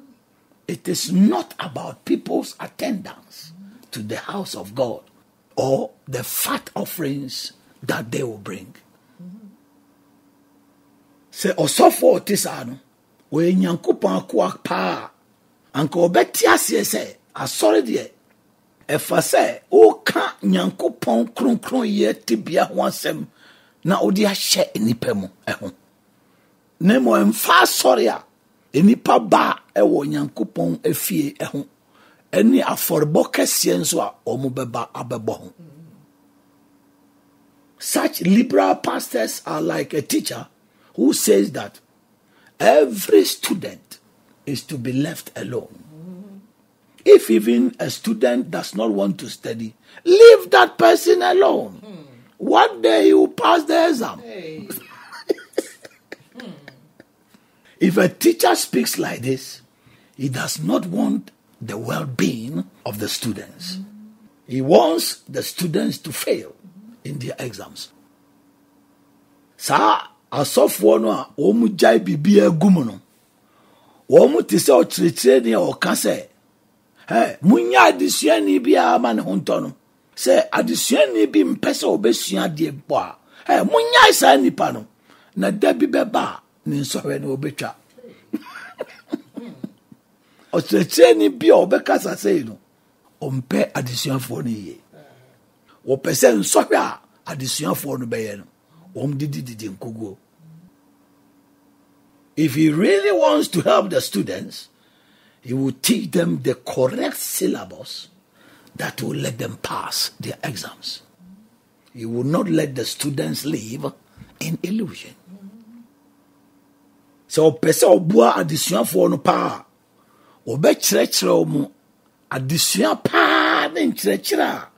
It is not about people's attendance mm-hmm. to the house of god or the fat offerings that they will bring sɛ ɔsɔfo ɔte saa no wɔyɛ nyankopɔn akoa paa. Anka ɔbɛte aseɛ sɛ asɔre deɛ ɛfa sɛ woka nyankopɔn kronkronyɛ tebea ho asɛm na wode ahyɛ nnipa mu ɛho. Na mmom ɛmfa asɔre a nnipa ba ɛwɔ nyankopɔn afie ɛho ɛne afɔrebɔ kɛseɛ nso a ɔmo bɛba abɛbɔ ho. Such liberal pastors are like a teacher who says that every student is to be left alone. If even a student does not want to study, leave that person alone. One day he will pass the exam. Hey. *laughs* if a teacher speaks like this, he does not want the well being of the students. He wants the students to fail in their exams. Sir, asɔfoɔ no a wɔn gyae biribi agu mu no wɔn te sɛ ɔkyerɛkyerɛni a ɔka sɛ ɛ munya adesuani biara ma ne ho ntɔ no. Sɛ adesuani bi mpɛ sɛ ɔbɛsua adeɛ bɔ a ɛ munya saa nipa no. Na da bi bɛba a ne nsɔhwɛ no ɔbɛtwa *laughs* ɔkyerɛkyerɛni bi a ɔbɛkasa sɛyi no ɔmpɛ adesuafoɔ no yie wɔpɛ sɛ nsɔhwɛ a adesuafoɔ no bɛyɛ no if he really wants to help the students he will teach them the correct syllabus that will let them pass their exams. He will not let the students live in illusion. Sɛ ɔpɛ sɛ ɔboa adesuafoɔ no paa ɔbɛkyerɛkyerɛ wɔn adesua paa ne nkyerɛkyerɛ a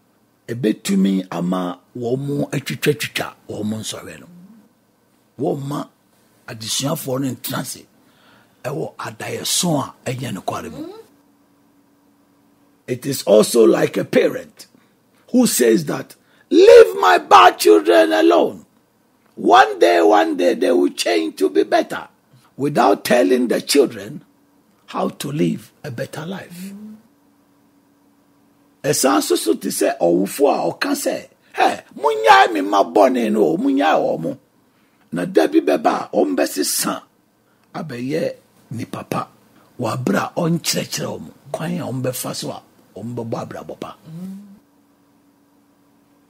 ama wɔn mo atwitwatwitwa wɔn mo nsɔhwɛ no. Wɔn ma adesuafoɔ no ntena ase ɛwɔ adaeɛso a ɛnyɛ mu. It is also like a parent who says that leave my bad children alone. One day one day they will change to be better without telling the children how to live a better life ɛsan so so te sɛ ɔwofo a ɔka sɛ ɛ monyae me ma bɔne no o monyae wɔ mo na da bɛba a ɔmbɛsesa abɛyɛ nipa pa wɔ aberɛ a ɔnkyerɛkyerɛ wɔ kwan a ɔmbɛfa so a ɔmbɛbɔ abrabɔ pa.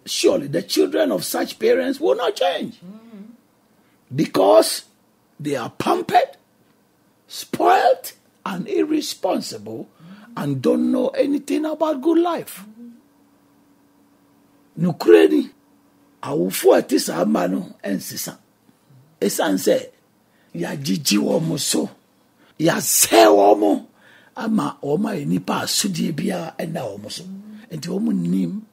Surely the children of such parents will not change. Because they are pampered spoiled and irresponsible and don't know anything about good life. nokorɛ ni awofo a ɛte saa mma no nsesa ɛsiane sɛ yɛagyegye wɔ mo so yɛasɛe wɔ ama wɔn a nipa asodie biara ɛna wɔn so. Nti wɔn nim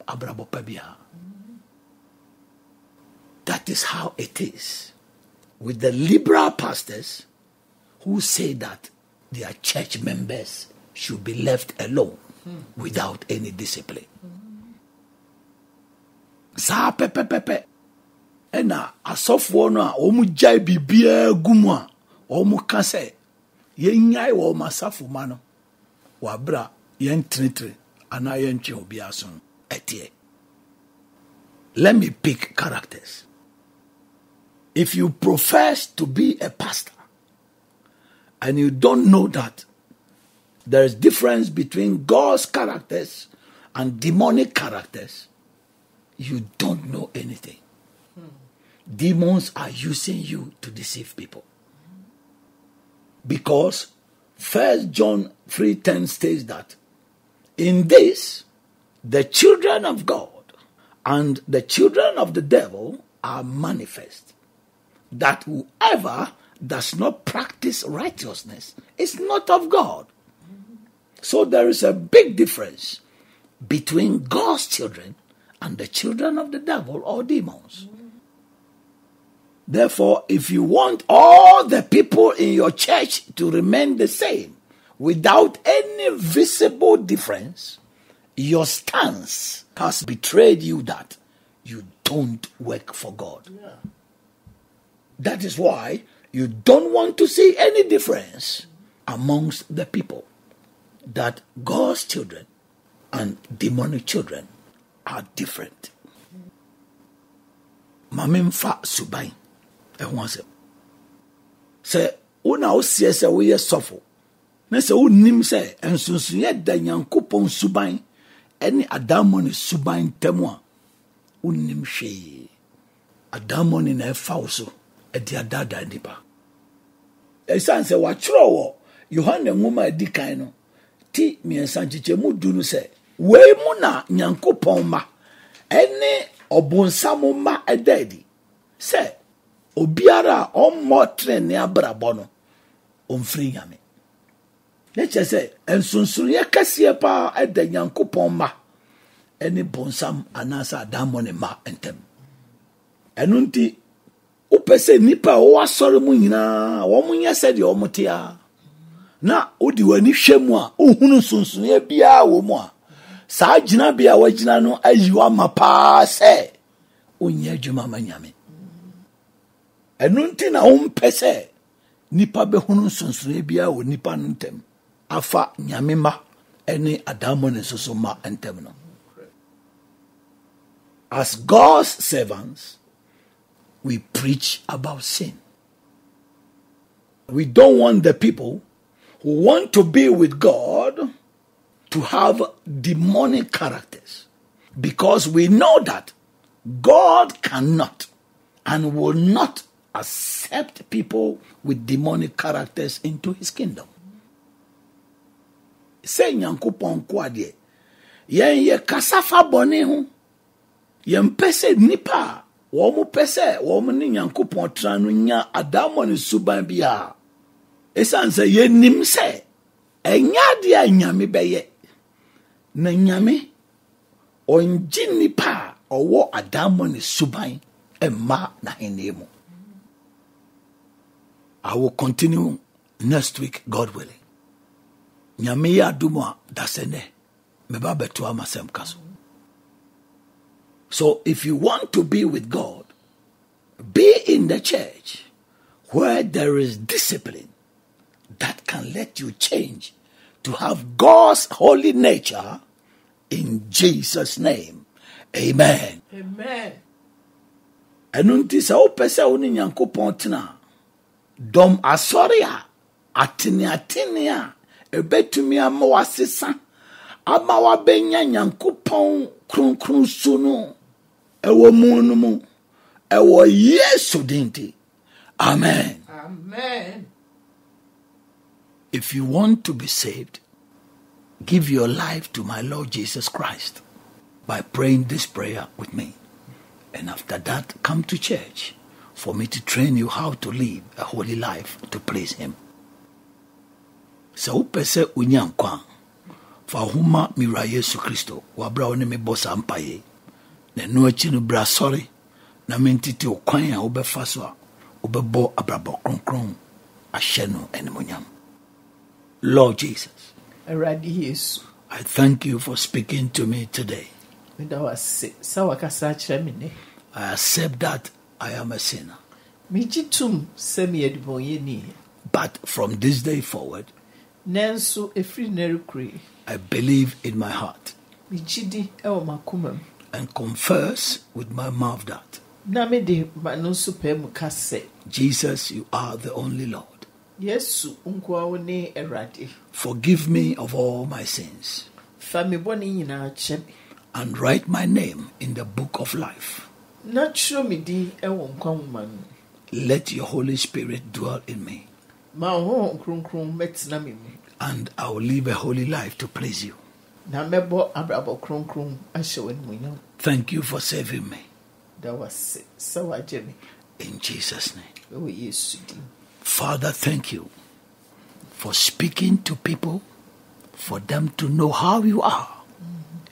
that is how it is with the liberal pastors who say that they are church members should be left alone without any discipline. saa pɛpɛpɛpɛ. Ɛna asɔfoɔ no a wɔn gyae biribiara gu mu a wɔn ka sɛ yɛnyae no. Wɔ abere a yɛntenetene anaa ɛteɛ. Let me pick characters. If you profess to be a pastor and you don't know that there is difference between God's characters and demonic characters, you don't know anything. Demons are using you to deceive people. Because First John 3:10 states that in this the children of God and the children of the devil are manifest. That whoever does not practice righteousness is not of God. So there is a big difference between God's children and the children of the devil or demons. Therefore, if you want all the people in your church to remain the same without any visible difference, your stance has betrayed you that you don't work for God. Yeah. That is why you don't want to see any difference amongst the people that God's children and demonic children are different. Maame mfa suban ɛho asɛm. Sɛ wo na woseɛ sɛ woyɛ sɔfo na sɛ wonnim sɛ nsonsonoeɛ da nyankopɔn suban ne adammɔne suban ntam a wonnim hwee. Adammɔne na ɛfa wo so ɛde adaadaa nnipa. Ɛsiane sɛ wɔatwerɛ wɔ yohane nwoma a ɛdi kan no ti mmiɛnsa nkyekyɛmu du no sɛ wei mu na nyankopɔn ma. Ɛne ɔbonsam ma ɛda adi. Sɛ obiara a ɔmmɔ trenee abrabɔ no ɔmfiri nyame. Ne kyerɛ sɛ nsonsonoeɛ kɛseɛ paa ɛda nyankopɔn ma. Ɛne bonsam anaasɛ adammɔ ne ma ntam ɛno nti wopɛ sɛ nnipa a wɔwɔ asɔre mu nyinaa wɔn nyɛ sɛdeɛ wɔn te a na wode w'ani hwɛ mu a wohunu nsonsonoeɛ biara wɔ mu a saa gyinabea a wagyina no ayi ama paa sɛ wonyɛ adwuma ma nyame. Ɛno nti na wompɛ sɛ nipa bɛhunu nsonsonoeɛ biara wɔ nipa no ntam afa nyame ma ne adammɔ ne nsoso ma ntam no. As god's servants we preach about sin. We don't want the people want to be with God to have demonic characters. Because we know that God cannot and will not accept people with demonic characters into his kingdom. Sɛ nyankopɔn ko adeɛ. Yɛn yɛ kasa fa bɔne nnipa a wɔn pɛ sɛ wɔn ne nya ɛsiane sɛ yɛnim sɛ ɛnyɛ adeɛ a nyame bɛyɛ na nyame ɔngye nnipa a ɔwɔ ne suban mma I will continue next week, God willing. Nyame yɛ adum a dasɛnɛ mɛba bɛto ama sɛm. So if you want to be with God, be in the church where there is discipline that can let you change to have God's holy nature in Jesus' name. Amen. Amen. ɛno nti sɛ wopɛ sɛ wo ne nyankopɔn tena dɔm asɔre a ateneatene a ɛbɛtumi ama wasesa ama wabɛnya nyankopɔn kronkron so no ɛwɔ mu no mu ɛwɔ yesu din nti amen Amen. If you want to be saved give your life to my lord jesus christ by praying this prayer with me. And after that come to church for me to train you how to live a holy life to please him. Sɛ wopɛ sɛ wonya nkwa a, fa ho ma mewura yesu kristo. Wabra wo ne mebɔ saa mpaeɛ na ɛno akyi no bra sɔre na mentete wo kwan a wobɛfa so a wobɛbɔ abrabɔ kronkron ahyɛ no animonyam lord jesus Awurade Yesu. i thank you for speaking to me today Meda wo ase sɛ wakasa akyerɛ me ne. i accept that i am a sinner Megye tom sɛ meyɛ adebɔnyɛni. but from this day forward Nanso ɛfiri nnɛ rekure i believe in my heart megye di wɔ m'akoma mu. and confess with my mouth that Na mede m'ano nso pɛɛ mu ka sɛ jesus you are the only lord forgive me of all my sins Fa me bɔne nyinaa kyɛ me. and write my name in the book of life. Na kyerɛ me din wɔ nkwa nwoma mu. Let your Holy Spirit dwell in me, Ma wo Kronkron mɛtena me mu. and I will live a holy life to please you. Na mɛbɔ abrabɔ kronkron ahyɛ wo animuonyam. Thank you for saving me. Da wo ase sɛ woagye me In Jesus' name. Wɔ Yesu din. Father, thank you for speaking to people, for them to know how you are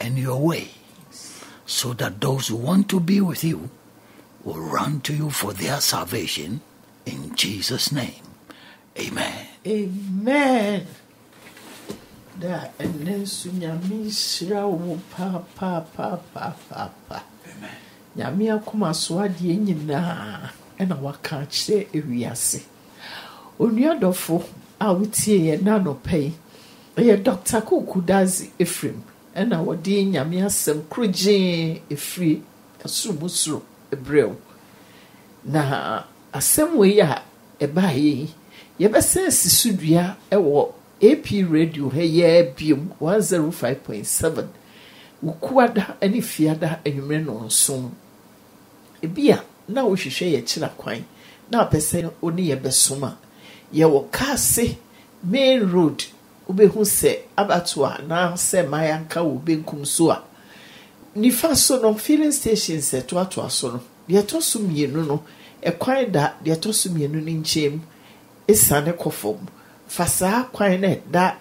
and your way, so that those who want to be with you will run to you for their salvation. In Jesus' name. Amen. amen da ɛnɛ nso nyame nhyira wo paapaapaapaapa nyame akoma so adeɛ nyinaa ɛna waka akyerɛ ewiase onua dɔfo a wotie yɛ nanɔpɛ yi ɛyɛ dr. Kuku dazi efrim ɛna wɔde nyame asɛm koro gyee efiri ɛsoro mu soro ebrɛw na asɛm wei a ɛbaeɛ yi yɛbɛsan si so dua ɛwɔ ap radio ha yɛa biom 105.7 wokuada ne fiada anwummerɛ no nson ebi a na wohwehwɛ yɛkyerɛ kwan na apɛ sɛ wo ne yɛbɛsom yɛwɔ kaase main road wobɛhu sɛ abato a anaasɛ mayanka wɔ benkum so a nifa so no filling station sɛ toatoa so no deɛ ɛtɔ so mmienu no ɛkwan da deɛ ɛtɔ so mmienu no nkyɛn mu esiane kɔ fam. Fa saa kwan no ɛda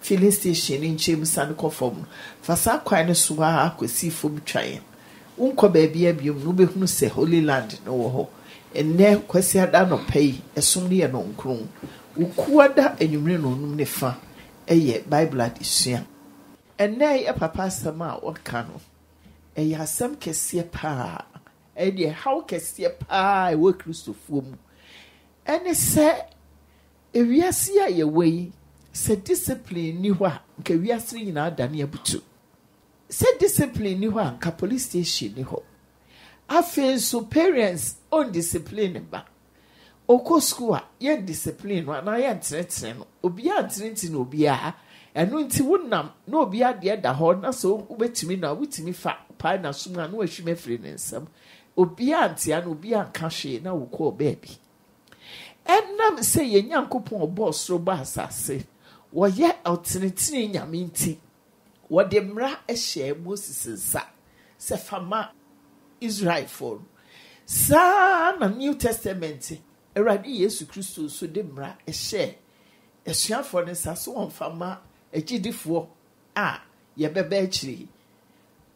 filling station no nkyɛn mu sane kɔ fam no. Fa saa kwan no so a akɔsi fam twan wonkɔ baabi abiom no wobɛhunu sɛ holy land no wɔ hɔ ɛnnɛ kwasi ada nɔpɛ yi ɛsom no yɛ nɔnkron wokuo da anwummerɛ na ɔnum ne fa ɛyɛ bible adesua. Ɛnnɛ yɛ papa asɛm a wɔka no ɛyɛ asɛm kɛseɛ paa. Ɛdeɛ haw kɛseɛ paa ɛwɔ kristofoɔ mu. Ɛne sɛ ewiase a yɛwɔ yi sɛ discipline ni hɔ a nka wiase nyinaa dane abutu. Sɛ discipline ni hɔ a nka police station ni hɔ afei nso parents on discipline ne ba. Okɔ school a yɛn discipline no anaa yɛn tenetene no obiara ntenetene obiara ɛno nti wonam na obi adeɛ da hɔ na sɛ wobɛtumi na wotumi fa paa na som a na wahwim afiri ne nsam. Obiara ntea no obiara nka hwee na wokɔɔ baabi. Ɛnam sɛ yɛn nyankopɔn ɔbɔ soro bɔ asase wɔyɛ ɔtenetene nyame nti wɔde mmara hyɛ moses nsa sɛ fama israelfoɔ no saa na new testament awurade yesu kristo nso de mmara hyɛ asuafoɔ no nsa so wɔmfa ma agyidifoɔ a yɛbɛbɛ akyire yi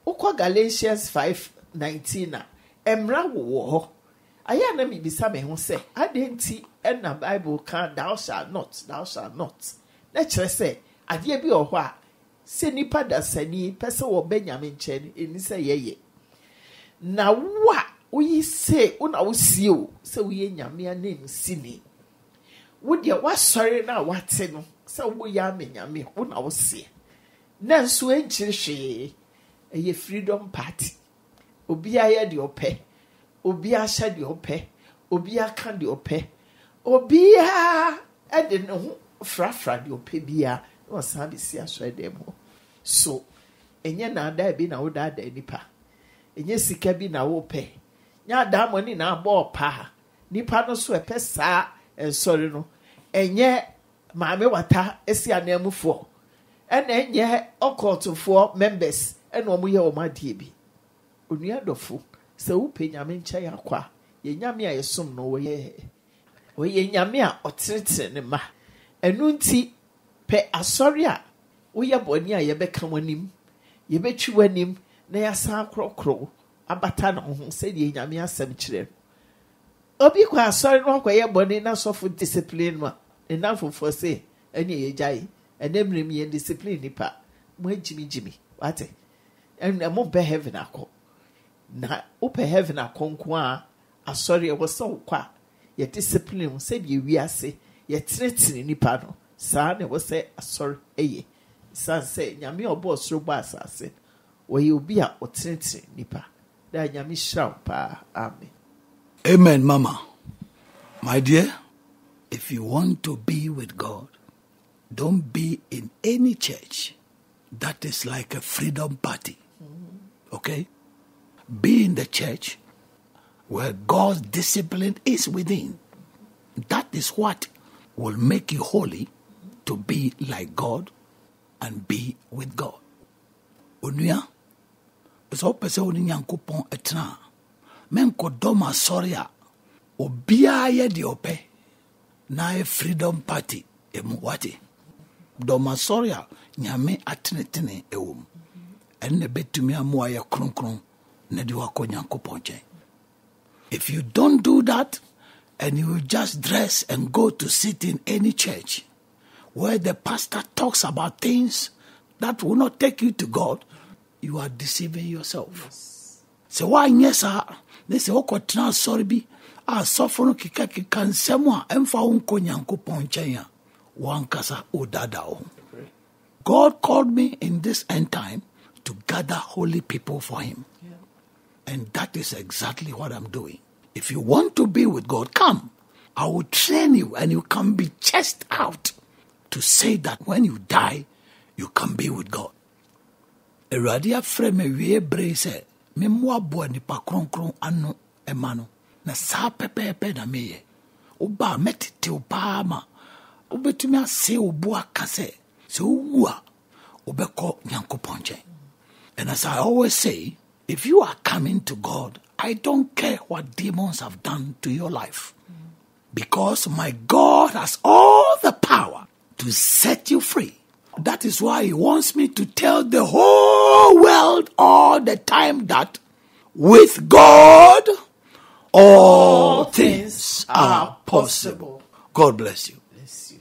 wokɔ galatians 5:19 a mmara wowɔ hɔ. Ayɛ na mebisa me ho sɛ adɛn nti ɛna bible ka thou shall not thou shall not. Na kyerɛ sɛ adeɛ bi wɔ hɔ a sɛ nipa dasani pɛ sɛ wɔbɛ nyame nkyɛn no sɛ yɛyɛ na wo a woyi se wo na wosie o sɛ woyɛ nyame anim sini wo deɛ woasɔre no a woate no sɛ woyɛ ama nyame wo na woseɛ na nso hwee ɛyɛ freedom party. Obiara yɛ deɛ ɔpɛ obiara hyɛ deɛ ɔpɛ obiara ka deɛ ɔpɛ. Obiara ɛde ne ho frafra deɛ ɔpɛ biara na ɔsan bɛsi asɔredan mu hɔ. So ɛnyɛ naadaa bi na wodaadaa nipa ɛnyɛ sika bi na wopɛ. Nyɛ adaamɔ ne na abɔ ɔpaa nipa no so ɛpɛ saa nsɔre no. Ɛnyɛ maame wata esi ananmufoɔ ɛna ɛnyɛ ɔkɔɔtofoɔ members ɛna wɔn yɛ wɔn adeɛ bi. Onua dɔfo sɛ wopɛ nyame nkyɛn akɔ yɛ nyame a yɛsom no wɔyɛ wɔyɛ nyame a ɔtenetene ne ma ɛnu nti pɛ asɔre a woyɛ bɔnne a yɛbɛka wɔn anim yɛbɛtwi wɔn anim na yɛasan korɔkorɔ abata ne ho sɛdeɛ nyame asɛm kyerɛ no. Obi kɔ asɔre no akɔyɛ bɔnne na sɔfo discipline mu a ne nan fofoɔ se ɛne yɛgya yi ɛnɛ mmerɛ mu yɛn discipline nipa mo agyimigyimi wate ɛnna mo bɛ heaven akɔ. Na wopɛ heaven akɔ nko a asɔre ɛwɔ sɛ wokɔ a yɛ discipline mu sɛdeɛ wiase yɛtenetene nipa no. Saa na ɛwɔ sɛ asɔre ɛyɛ. San sɛ nyame a ɔbɔ ɔsoro bɔ asase wɔyɛ obi a ɔtenetene nipa da nyame hyira wo paa amen Amen, Mama. My dear, if you want to be with God, don't be in any church that is like a freedom party. Okay? Be in the church where God's discipline is within. That is what will make you holy to be like God and be with God. Onua, sɛ wopɛ sɛ wo ne nyankopɔn ɛtena a, menkɔdɔm asɔre a obiara yɛ deɛ ɔpɛ na ayɛ freedom party ɛmu wate. Dɔm asɔre a nyame atenetene ɛwɔ mu. Ama ayɛ kronkron na de nyankopɔn nkyɛn. If you don't do that and you just dress and go to sit in any church where the pastor talks about things that will not take you to god you are deceiving yourself. Sɛ woanyɛ saa ne sɛ wokɔtena asɔre bi asɔfo no kekakeka nsɛm a ɛmfa wo nkɔ nyankopɔn nkyɛn a woankasa wodada wo god called me in this end time to gather holy people for him. And that is exactly what i'm doing. If you want to be with god come. I will train you and you can be chest out to say that when you die you can be with god awurade afrɛ me wie bere sɛ memmoaboa nipa kronkron ano ɛma no. Na saa pɛpɛɛpɛ na meyɛ. Woba a mɛtete wo paa ma. Wobɛtumi asee wo bo aka sɛ sɛ wowu a wobɛkɔ nyankopɔn nkyɛn. And as i always say if you are coming to god i don't care what demons have done to your life. Because my god has all the power to set you free that is why he wants me to tell the whole world all the time that with God, all things are possible. God bless you.